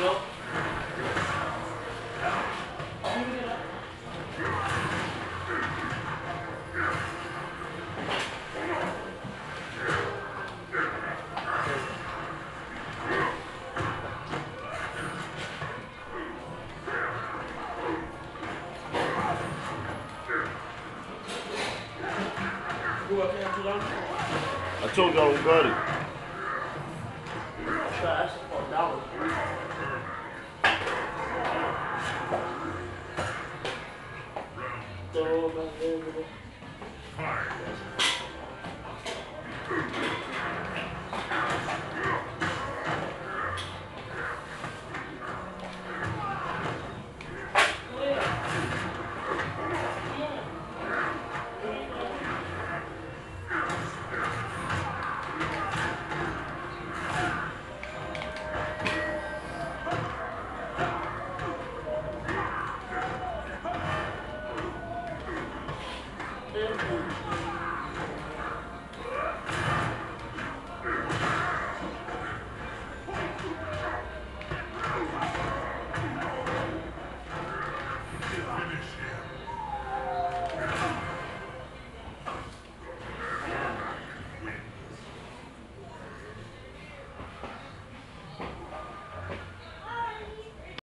long? I told y'all don't got it. That's for dollars. Throw it Finish him.